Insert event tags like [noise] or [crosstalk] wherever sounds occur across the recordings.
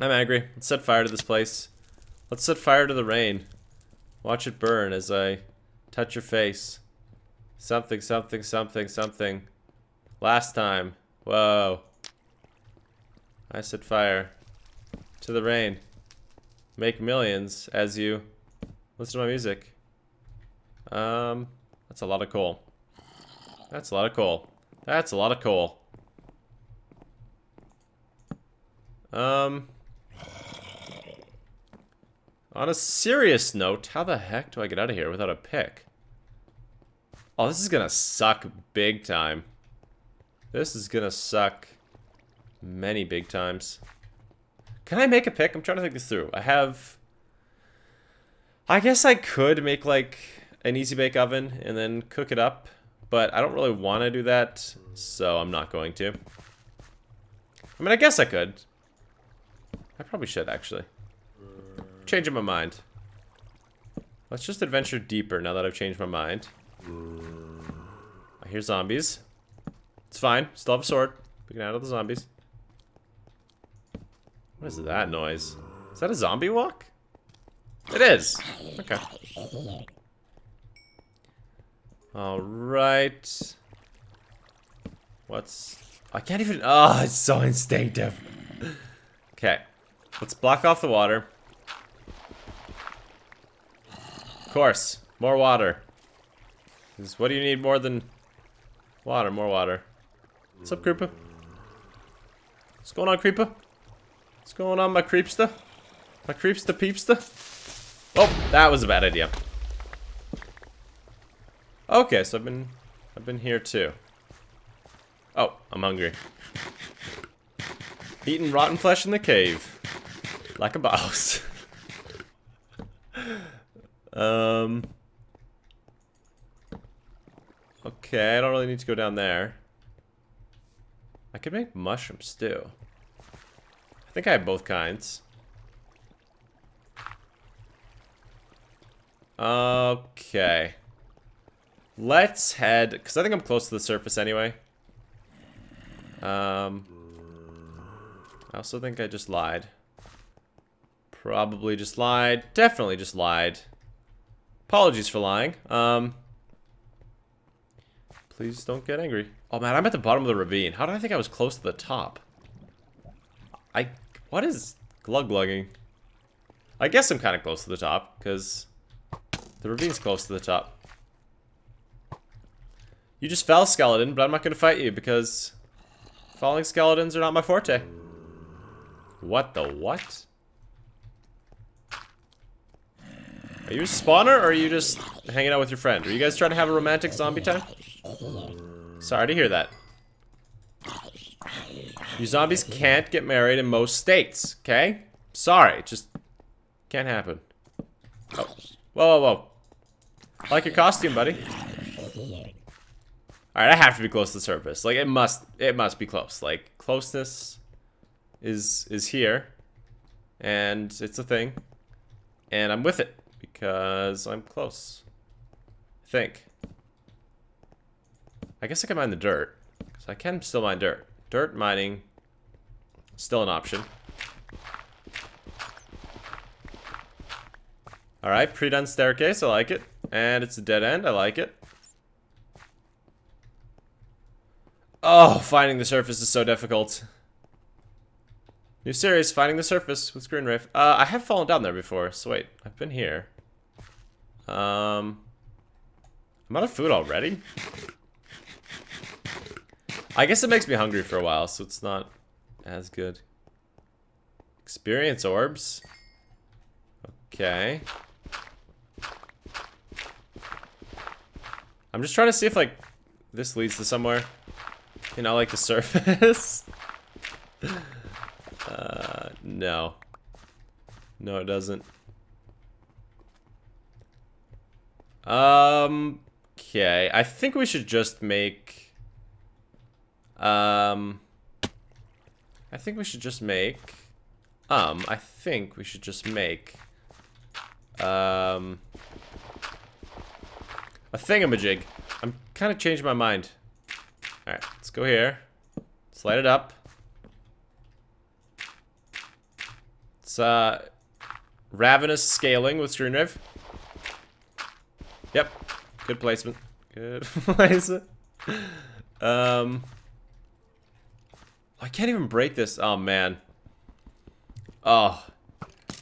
I'm angry. Let's set fire to this place. Let's set fire to the rain. Watch it burn as I touch your face. Something, something, something, something. Last time. Whoa. I set fire to the rain. Make millions as you listen to my music. Um, that's a lot of coal. That's a lot of coal. That's a lot of coal. Um, on a serious note, how the heck do I get out of here without a pick? Oh, this is gonna suck big time. This is gonna suck many big times. Can I make a pick? I'm trying to think this through. I have... I guess I could make, like, an easy bake oven and then cook it up. But I don't really want to do that, so I'm not going to. I mean, I guess I could. I probably should, actually. Changing my mind. Let's just adventure deeper now that I've changed my mind. I hear zombies. It's fine. Still have a sword. We can handle the zombies. What is that noise? Is that a zombie walk? It is. Okay. Alright. What's... I can't even... Oh, it's so instinctive. Okay. Let's block off the water. Of course. More water. What do you need more than... Water, more water. What's up, Creeper? What's going on, Creeper? What's going on, my creepster? My creepster peepster? Oh, that was a bad idea. Okay, so I've been I've been here too. Oh, I'm hungry. Eating rotten flesh in the cave. Like a boss. [laughs] um Okay, I don't really need to go down there. I could make mushroom stew. I think I have both kinds. Okay. Let's head, because I think I'm close to the surface anyway. Um, I also think I just lied. Probably just lied. Definitely just lied. Apologies for lying. Um, please don't get angry. Oh man, I'm at the bottom of the ravine. How did I think I was close to the top? I, what is glug glugging? I guess I'm kind of close to the top, because the ravine's close to the top. You just fell, skeleton, but I'm not gonna fight you because falling skeletons are not my forte. What the what? Are you a spawner or are you just hanging out with your friend? Are you guys trying to have a romantic zombie time? Sorry to hear that. You zombies can't get married in most states, okay? Sorry, just can't happen. Oh. Whoa, whoa, whoa. I like your costume, buddy. Alright, I have to be close to the surface. Like, it must, it must be close. Like, closeness is, is here. And it's a thing. And I'm with it. Because I'm close. I think. I guess I can mine the dirt. Because I can still mine dirt. Dirt mining, still an option. Alright, pre-done staircase, I like it. And it's a dead end, I like it. Oh, finding the surface is so difficult. New series, Finding the Surface with Screen Rave. Uh, I have fallen down there before, so wait, I've been here. Um, I'm out of food already? I guess it makes me hungry for a while, so it's not as good. Experience orbs. Okay. I'm just trying to see if, like, this leads to somewhere. You know, like the [laughs] surface? uh, no. No, it doesn't. Um, okay. I think we should just make... Um... I think we should just make... Um, I think we should just make... Um... A thingamajig. I'm kind of changing my mind. Alright, let's go here. Slide it up. It's, uh, Ravenous scaling with Screen Rave. Yep. Good placement. Good [laughs] placement. Um... I can't even break this. Oh, man. Oh.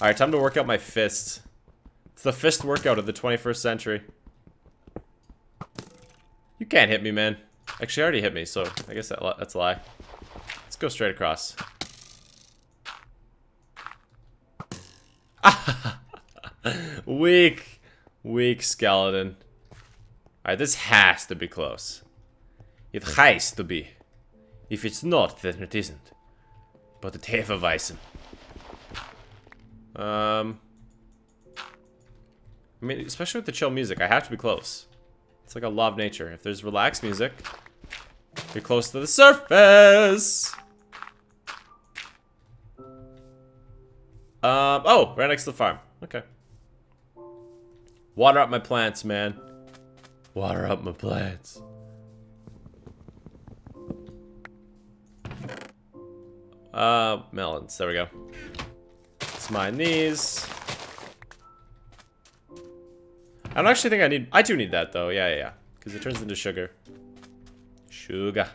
Alright, time to work out my fists. It's the fist workout of the 21st century. You can't hit me, man. Actually, already hit me, so I guess that, that's a lie. Let's go straight across. [laughs] Weak. Weak skeleton. Alright, this has to be close. It has to be. If it's not, then it isn't. But it Hefeweizen. Um... I mean, especially with the chill music, I have to be close. It's like a law of nature. If there's relaxed music, you're close to the surface! Um, oh, right next to the farm. Okay. Water up my plants, man. Water up my plants. Uh, melons. There we go. Let's mine these. I don't actually think I need... I do need that, though. Yeah, yeah, yeah. Because it turns into sugar. Sugar.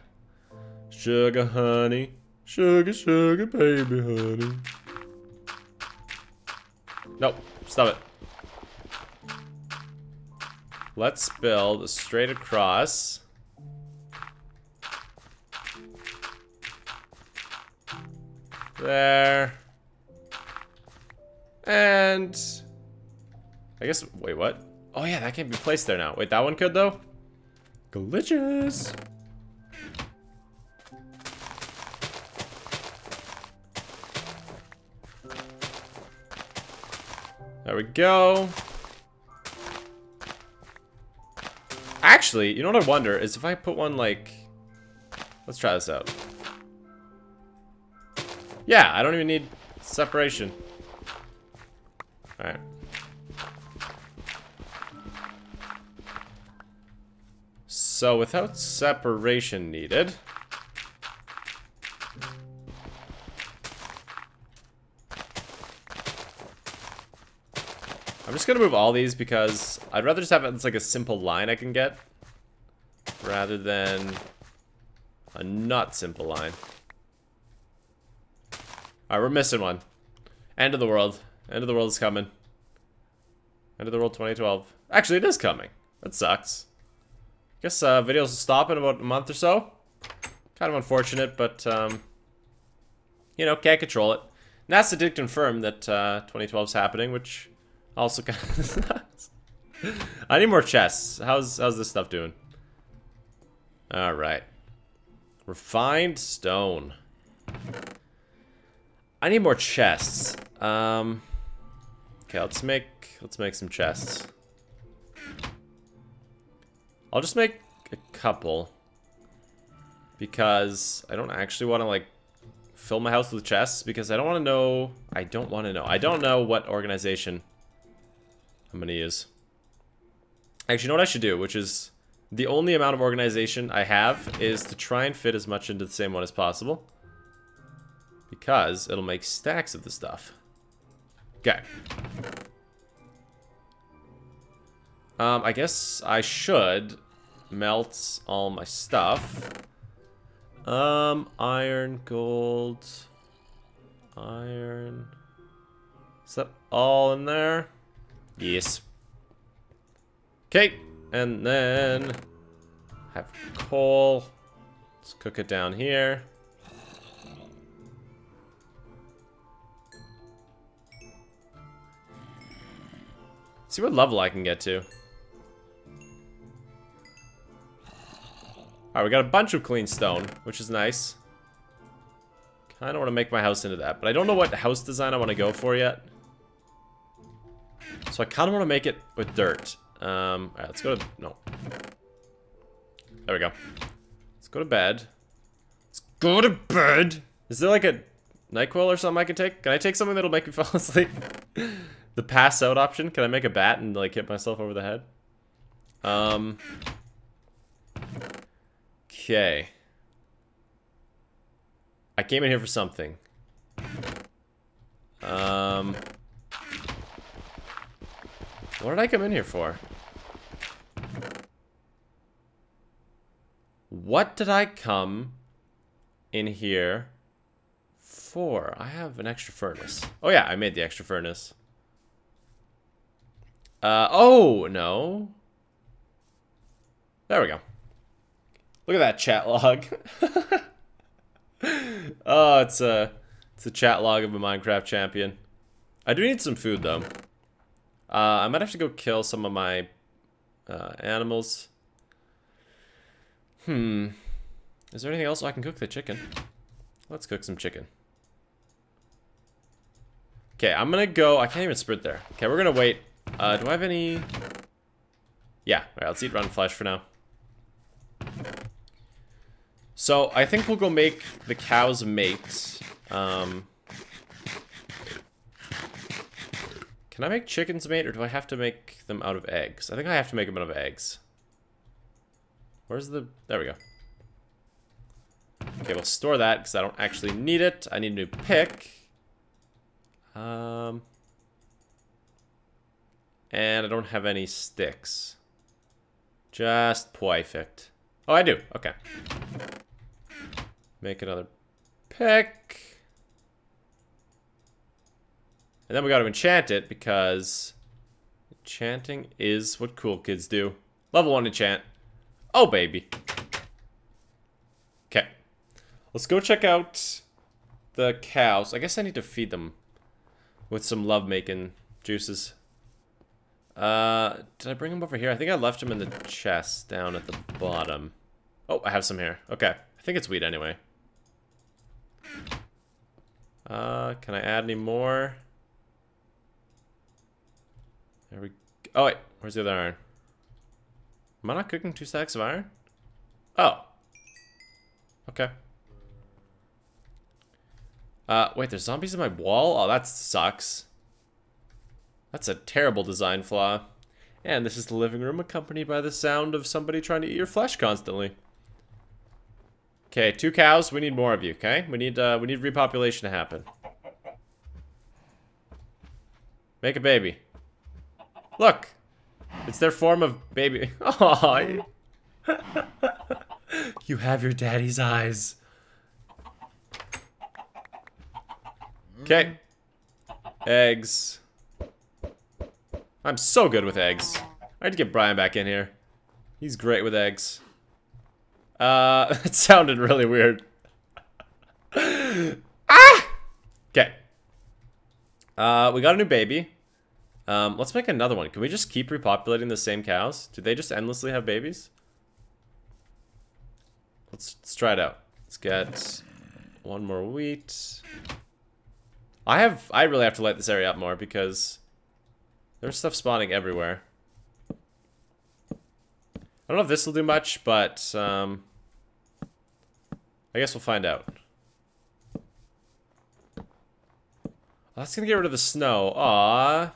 Sugar, honey. Sugar, sugar, baby, honey. Nope. Stop it. Let's build straight across. There. And... I guess... Wait, what? Oh yeah, that can't be placed there now. Wait, that one could though? Glitches! There we go. Actually, you know what I wonder is if I put one like... Let's try this out. Yeah, I don't even need separation. Alright. So without separation needed... gonna move all these because I'd rather just have it as like a simple line I can get rather than a not simple line. Alright, we're missing one. End of the world. End of the world is coming. End of the world 2012. Actually, it is coming. That sucks. Guess uh, videos will stop in about a month or so. Kind of unfortunate, but, um, you know, can't control it. NASA did confirm that uh, 2012 is happening, which also kind of. [laughs] I need more chests. How's how's this stuff doing? All right. Refined stone. I need more chests. Um, okay, let's make let's make some chests. I'll just make a couple because I don't actually want to like fill my house with chests because I don't want to know. I don't want to know. I don't know what organization I'm gonna use. Actually, you know what I should do, which is the only amount of organization I have is to try and fit as much into the same one as possible. Because it'll make stacks of the stuff. Okay. Um, I guess I should melt all my stuff. Um, iron, gold, iron. Is that all in there? Yes. Okay, and then have coal. Let's cook it down here. See what level I can get to. Alright, we got a bunch of clean stone, which is nice. Kind of want to make my house into that, but I don't know what house design I want to go for yet. So I kind of want to make it with dirt. Um, alright, let's go to... No. There we go. Let's go to bed. Let's go to bed! Is there like a NyQuil or something I can take? Can I take something that'll make me [laughs] fall asleep? the pass out option? Can I make a bat and like hit myself over the head? Um... Okay. I came in here for something. Um... What did I come in here for? What did I come in here for? I have an extra furnace. Oh yeah, I made the extra furnace. Uh, oh, no. There we go. Look at that chat log. [laughs] oh, it's a, it's a chat log of a Minecraft champion. I do need some food, though. Uh, I might have to go kill some of my uh, animals. Hmm. Is there anything else I can cook the chicken? Let's cook some chicken. Okay, I'm gonna go. I can't even sprint there. Okay, we're gonna wait. Uh, do I have any? Yeah. All right, let's eat rotten flesh for now. So I think we'll go make the cows mate. Um, can I make chickens mate, or do I have to make them out of eggs? I think I have to make them out of eggs. Where's the... There we go. Okay, we'll store that because I don't actually need it. I need a new pick. Um, and I don't have any sticks. Just perfect. Oh, I do. Okay. Make another pick. And then we got to enchant it because enchanting is what cool kids do. Level 1 enchant. Oh, baby. Okay. Let's go check out the cows. I guess I need to feed them with some love-making juices. Uh, did I bring them over here? I think I left them in the chest down at the bottom. Oh, I have some here. Okay. I think it's wheat anyway. Uh, can I add any more? There we go. Oh, wait. Where's the other iron? Am I not cooking two stacks of iron? Oh. Okay. Uh, wait, there's zombies in my wall? Oh, that sucks. That's a terrible design flaw. And this is the living room accompanied by the sound of somebody trying to eat your flesh constantly. Okay, two cows. We need more of you, okay? We need, uh, we need repopulation to happen. Make a baby. Look! It's their form of baby. [laughs] You have your daddy's eyes. Okay. Eggs. I'm so good with eggs. I need to get Brian back in here. He's great with eggs. Uh, [laughs] it sounded really weird. [laughs] ah! Okay. Uh, we got a new baby. Um, let's make another one. Can we just keep repopulating the same cows? Do they just endlessly have babies? Let's, let's try it out. Let's get one more wheat. I have, I really have to light this area up more because there's stuff spawning everywhere. I don't know if this will do much, but um, I guess we'll find out. that's gonna get rid of the snow. Aww.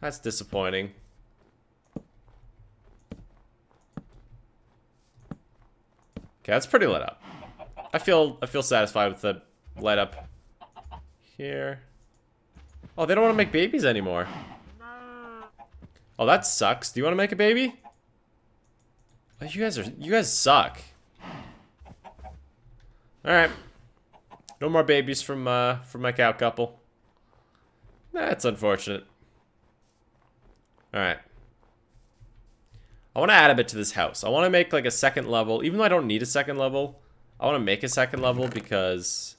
That's disappointing. Okay, that's pretty lit up. I feel I feel satisfied with the light up here. Oh, they don't want to make babies anymore. Oh, that sucks. Do you want to make a baby? Oh, you guys are you guys suck. All right. No more babies from uh from my cow couple. That's unfortunate. Alright. I want to add a bit to this house. I want to make like a second level. Even though I don't need a second level, I want to make a second level because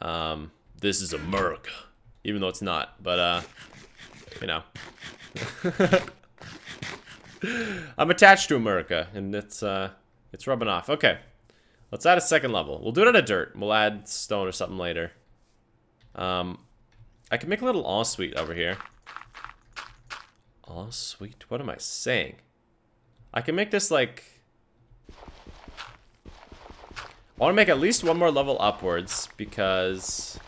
um, this is America. Even though it's not. But, uh, you know. [laughs] I'm attached to America, and it's, uh, it's rubbing off. Okay. Let's add a second level. We'll do it out of dirt. We'll add stone or something later. Um, I can make a little ensuite over here. Oh, sweet. What am I saying? I can make this, like... I want to make at least one more level upwards, because...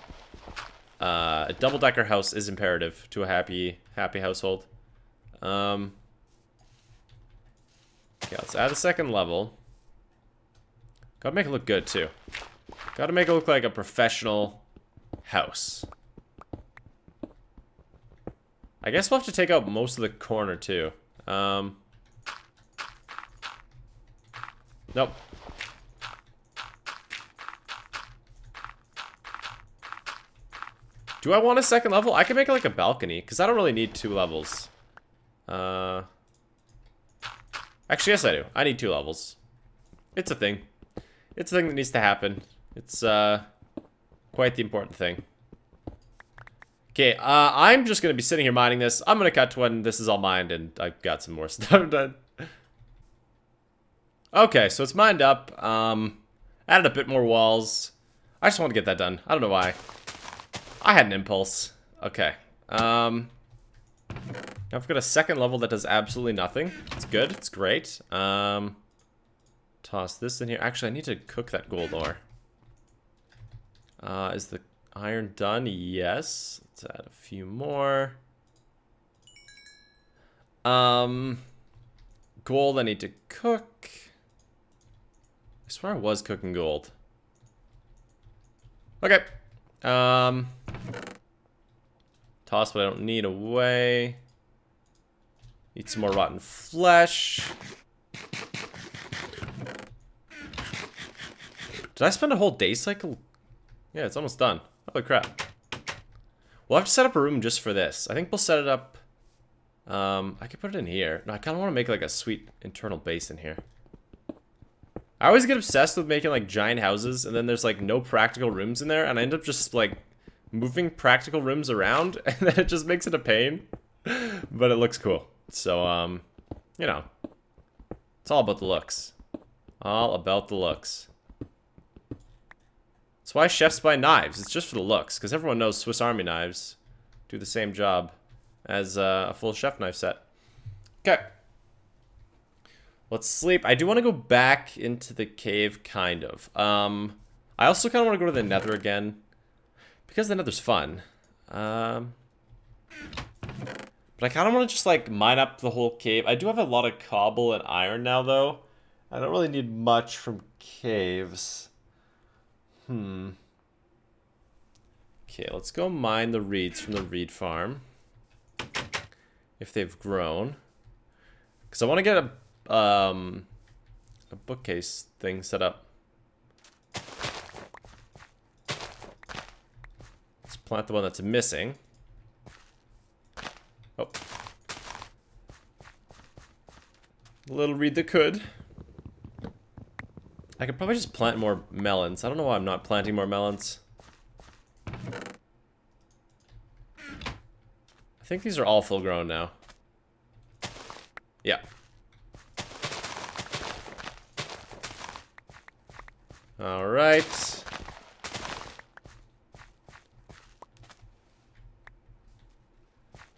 Uh, a double-decker house is imperative to a happy, happy household. Um... Okay, let's add a second level. Gotta make it look good, too. Gotta make it look like a professional house. I guess we'll have to take out most of the corner, too. Um... Nope. Do I want a second level? I can make it like a balcony, because I don't really need two levels. Uh... Actually, yes I do. I need two levels. It's a thing. It's a thing that needs to happen. It's, uh... Quite the important thing. Okay, uh, I'm just gonna be sitting here mining this. I'm gonna cut to when this is all mined and I've got some more [laughs] stuff done. Okay, so it's mined up. Um, added a bit more walls. I just want to get that done. I don't know why. I had an impulse. Okay. Um, I've got a second level that does absolutely nothing. It's good. It's great. Um, toss this in here. Actually, I need to cook that gold ore. Uh, is the iron done? Yes. Let's add a few more. Um, gold I need to cook. I swear I was cooking gold. Okay. Um, toss what I don't need away. Eat some more rotten flesh. Did I spend a whole day cycle? Yeah, it's almost done. Holy crap. We'll have to set up a room just for this. I think we'll set it up... Um, I could put it in here. No, I kind of want to make like a sweet internal base in here. I always get obsessed with making like giant houses and then there's like no practical rooms in there and I end up just like moving practical rooms around [laughs] and then it just makes it a pain. but it looks cool. So, um, you know, it's all about the looks. All about the looks. That's why chefs buy knives. It's just for the looks because everyone knows Swiss Army knives do the same job as uh, a full chef knife set. Okay. Let's sleep. I do want to go back into the cave, kind of. Um, I also kind of want to go to the nether again. Because the nether's fun. Um, but I kind of want to just, like, mine up the whole cave. I do have a lot of cobble and iron now, though. I don't really need much from caves. Hmm. Okay, let's go mine the reeds from the reed farm. If they've grown. Because I want to get a um, a bookcase thing set up. Let's plant the one that's missing. Oh. Little reed that could. I could probably just plant more melons. I don't know why I'm not planting more melons. I think these are all full grown now. Yeah. All right.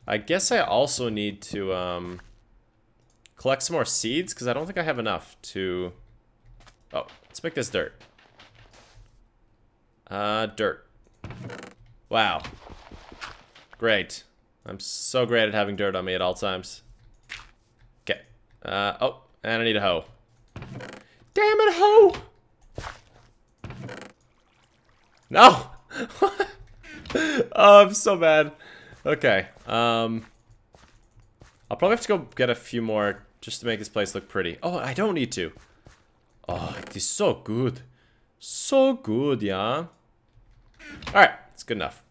I guess I also need to um, collect some more seeds because I don't think I have enough to... Oh, let's pick this dirt. Uh, dirt. Wow. Great. I'm so great at having dirt on me at all times. Okay. Uh, oh, and I need a hoe. Damn it, hoe! No! [laughs] oh, I'm so bad. Okay. Um, I'll probably have to go get a few more just to make this place look pretty. Oh, I don't need to. Oh, it is so good. So good, yeah. Alright, it's good enough.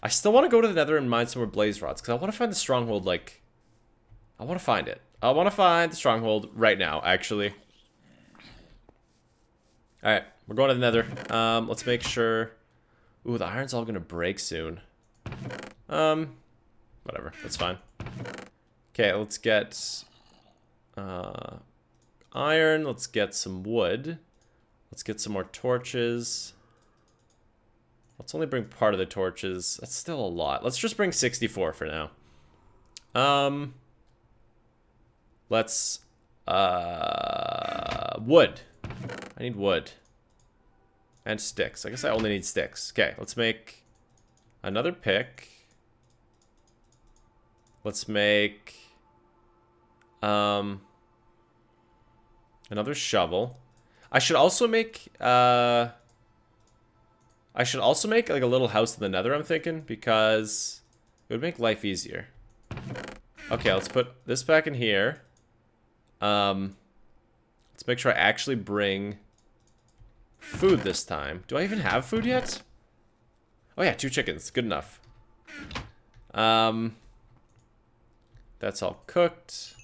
I still want to go to the nether and mine some more blaze rods, because I want to find the stronghold, like... I want to find it. I want to find the stronghold right now, actually. Alright. We're going to the nether. Um, let's make sure... Ooh, the iron's all gonna break soon. Um, whatever. That's fine. Okay, let's get... Uh, iron. Let's get some wood. Let's get some more torches. Let's only bring part of the torches. That's still a lot. Let's just bring 64 for now. Um, let's, uh, wood. I need wood. And sticks. I guess I only need sticks. Okay, let's make another pick. Let's make um another shovel. I should also make uh I should also make like a little house in the nether, I'm thinking, because It would make life easier. Okay, let's put this back in here. Um, let's make sure I actually bring food this time. Do I even have food yet? Oh yeah, two chickens. Good enough. Um, that's all cooked.